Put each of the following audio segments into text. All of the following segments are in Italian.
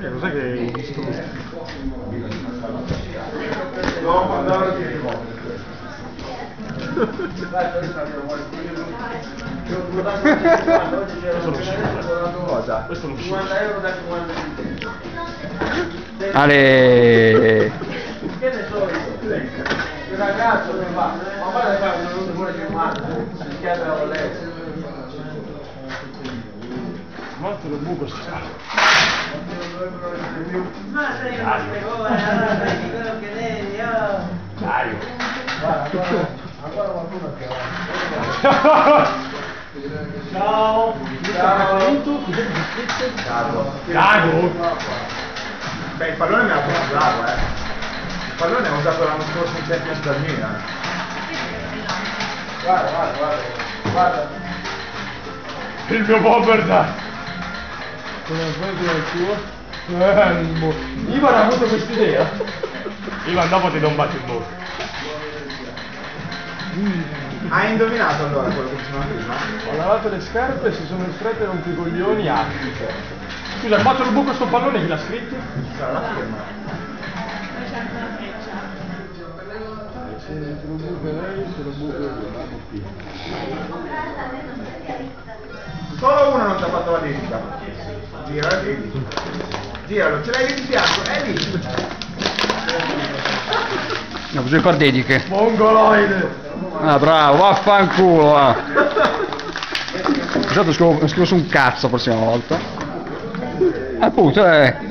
Eh, lo sai che distrugge? No, mandare di. Cosa? Questo lo scivolo. Ale. Che ne so io? Il ragazzo che fa, ma guarda un minuto pure che manda, si chiede la volenza. Quanto lo buco sta? Ma sei una fregona, allora prendi quello che devi, oh. Dario. Ancora qualcuno che Ciao. Ciao. Scrisse? Dago. Dago? Beh, il pallone me l'ha fatto bravo, eh. Il pallone è usato l'anno scorso in Champions dal Milan. Guarda, guarda, guarda. Guarda. Il mio Boberda. Come prendi il tuo? Eh, Ivan ha avuto quest'idea. Ivan dopo ti do un bacio in bocca. Hai indovinato allora quello che dicevamo prima? Ho lavato le scarpe e si sono strette rompicoglioni atti. Scusa, ha fatto il buco sto pallone chi l'ha scritto? Sarà la firma. Se lo buco lei, se lo buco io, vado qui. Solo uno non ti ha fatto la dedica. Gira la dedica. Giralo, ce l'hai lì di fianco, è lì. No, bisogna far dediche. Mongoloide! Ah, bravo, vaffanculo, va. Esatto, scrivo, scrivo su un cazzo la prossima volta. Appunto, eh.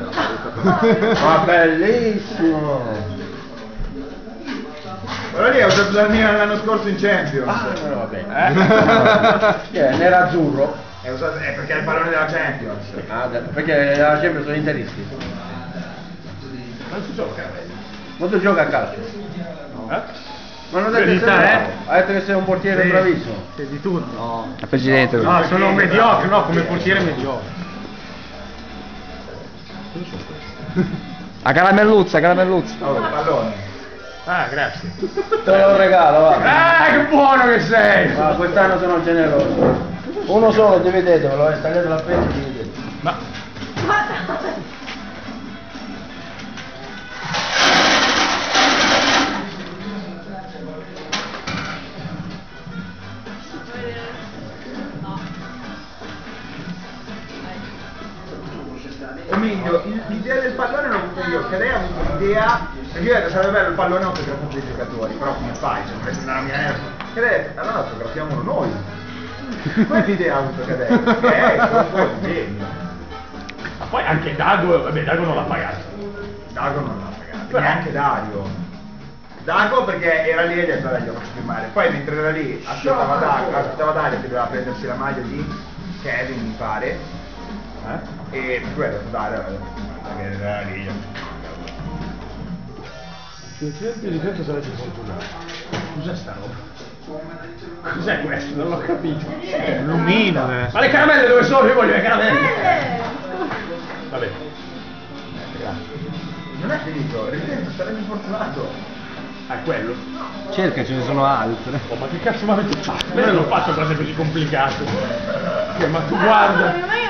Ma bellissimo! Quello lì è usato dal Milan l'anno scorso in Champions. Eh? Che è nero-azzurro? È, usato, è perché è il pallone della Champions. Ah, perché la Champions sono interisti. Non si gioca. Ma tu gioca a calcio? Eh? Ma non detto che sei eh? Ha detto che sei un portiere Sì. bravissimo. Sei di tutto. Il presidente. No, sono mediocre, no, come portiere mediocre. A caramelluzza, a caramelluzza. Oh, il pallone. Ah, grazie. Te lo regalo, va. Eh, che buono che sei! Ma quest'anno sono generoso. Uno solo, dividetevelo, eh, tagliate la pezza e dividete. Ma Il- l'idea del pallone l'ho avuta io, che lei ha avuto l'idea, perché io ho detto sarebbe bello il pallone autografato dei giocatori, però come fai? Se non nella mia erba. Che lei ha detto, allora autografiamolo noi. Questa idea ha avuto che lei, che è il suo genio. Ma poi anche Dago, vabbè Dago non l'ha pagato. Dago non l'ha pagato, Però- neanche Dario. Dago perché era lì e gli ha detto dai glielo faccio firmare. Poi mentre era lì aspettava Dago, aspettava Dario che doveva prendersi la maglia di Kevin mi pare. Eh? E per quello dai, dai, dai. Il cliente di difesa sarebbe fortunato. Cos'è sta roba? Cos'è questo? Non l'ho capito. Lumina adesso. Ma le caramelle dove sono? Io voglio le caramelle. Vabbè. Non è finito, ripeto, sarebbe fortunato. Ah, è quello? Cerca, ce ne sono altre. Oh, ma che cazzo mi avete fatto? Io non ho fatto cose così complicate. Che, ma tu guarda.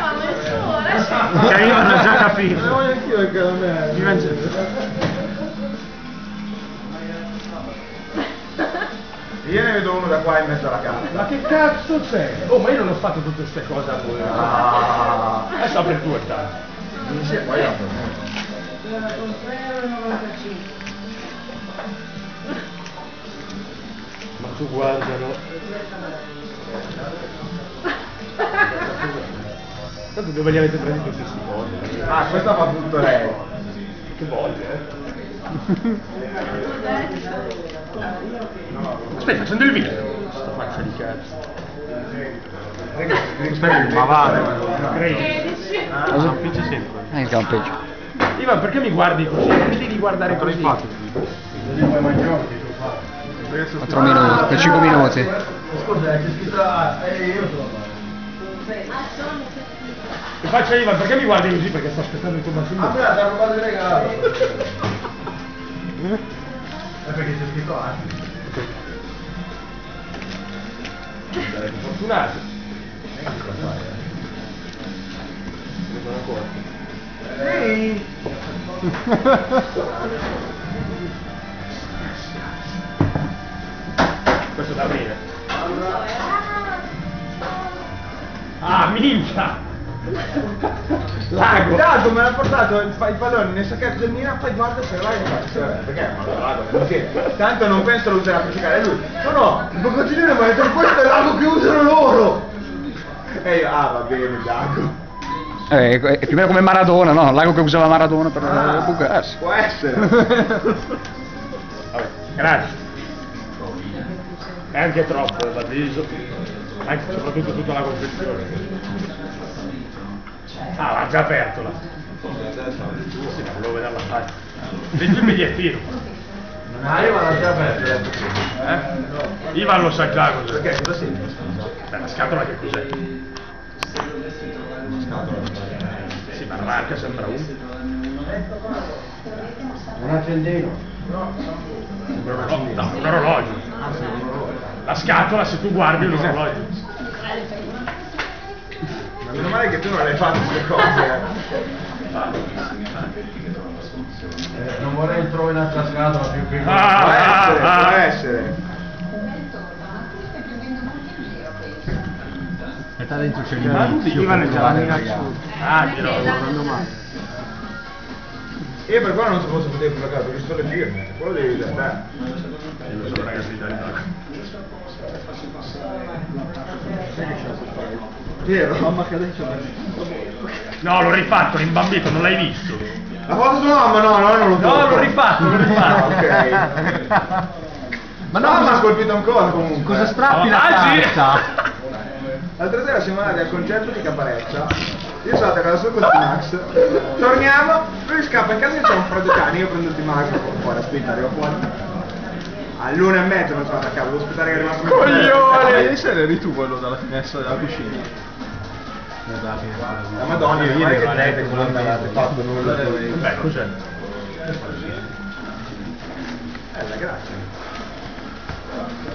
Che io non ho già capito. voglio anch'io. Mi mangi- Io ne vedo uno da qua in mezzo alla Ma casa. che cazzo c'è? Oh, ma io non ho fatto tutte queste cose a voi. Ah, Adesso apri il tuo e tanto. non si è poi dopo. Ma tu guardalo. Tanto dove li avete presi tutti questi soldi? Ah, questa fa tutto lei. Che voglia, eh? Aspetta, accendo il video. Sta faccia di cazzo. Ma vale. Non credi? 13. Non pince sempre. Eh, il campeggio. Ivan, perché mi guardi così? Non mi devi guardare così. fatto? 4 minuti, per 5 minuti. Scusa, c'è scritto... Eh, io sono... Ti faccio Ivan, perché mi guardi così? Perché sto aspettando il tuo Ah, battito. me la rubato il regalo. È perché c'è scritto altro. Fortunato. Ehi! Questo da aprire. Ah, minchia! Lago! Dato me l'ha portato il, il pallone nel sacchetto del Milan, poi guarda se l'ago fa. Perché? Ma lo lago, si- Tanto non penso lo userà per giocare lui. No, no, il bocconcino mi ha detto questo è l'ago che usano loro! E io, ah va bene, Dago. Eh, è più o meno come Maradona, no? L'ago che usava Maradona per Ah, bucarsi. può essere. Vabbè, grazie. È anche troppo l'avviso. Anche soprattutto tutta la confezione. Ah, l'ha già aperto là. Sì, ma volevo vedere la faccia. Leggi il bigliettino. Ah, io me l'ho già aperto. Eh? Ivan lo sa già cos'è. Perché cosa senti? Beh, la scatola che cos'è? Sì, ma la marca sembra un. Un accendino. No, no, un orologio. La scatola, se tu guardi, è un orologio. Ma meno male che tu non hai fatto queste cose. Eh, non vorrei trovare un'altra scatola più piccola. Può Ah, essere, ah, può ah. essere. Metà dentro c'è l'inizio. Ivan è già la Ah, dirò. Io per quello non si fosse potuto bloccare, perché ci sono le firme, quello devi te. Io lo so, ragazzi, dai, dai. Vero? Mamma che adesso No, l'ho rifatto, rimbambito, non l'hai visto. La foto tua mamma no, no, non lo No, l'ho rifatto, l'ho rifatto. ok. Ma no, mi ha colpito ancora comunque. Cosa strappi la Ah, sì. carta? L'altra sera siamo andati al concerto di Caparezza. Io sono andato a casa sua con Max. Torniamo, lui scappa in casa e c'è un freddo cane, io prendo il Max fuori, aspetta, arrivo fuori. All'una e mezza non sono andato a casa, devo aspettare che arrivasse un Coglione! Ieri sera eri tu quello dalla finestra della cucina. La madonna, io ieri che te che non avete fatto nulla. Beh, cos'è? Bella, grazie.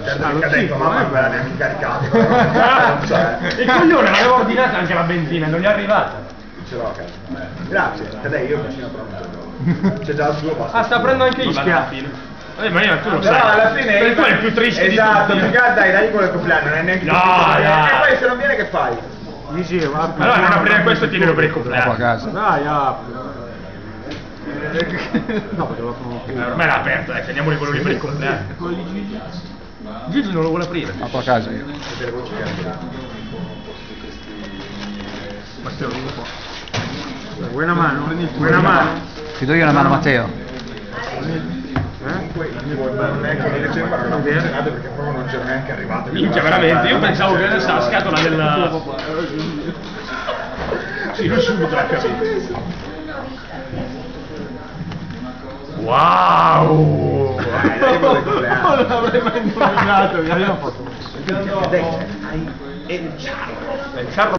Certo che ha detto, mamma me l'abbiamo incaricato. Non c'è. Il coglione l'aveva ordinata anche la benzina, non gli è arrivata. Ce l'ho a casa. Grazie, te dai, io vicino pronto. C'è già il suo basta. Ah, sta prendendo anche Ischia. Eh, ma io tu lo Però sai. alla fine Per tu è il più triste esatto, di tutti. altro, dai, dai quello il compleanno, non è neanche No, dai. E poi se non viene che fai? Allora non aprire questo e tienilo per il Dopo a compleanno. casa. Dai, apri. No, aprono Eh, Ormai l'ha aperto, dai, teniamoli quello lì per il compleanno. Gigi non lo vuole aprire. Dopo a casa io. Matteo, vieni qua. Vuoi una mano? Vuoi una mano? Ti do io una mano Matteo. Comunque, non è che mi sembra non funzionato perché proprio non c'era neanche arrivato. Minchia, veramente, io pensavo che adesso la scatola del... Sì, io subito l'ha capito. Wow! Non l'avrei mai indovinato, mi abbiamo fatto. Il ciao. Il carro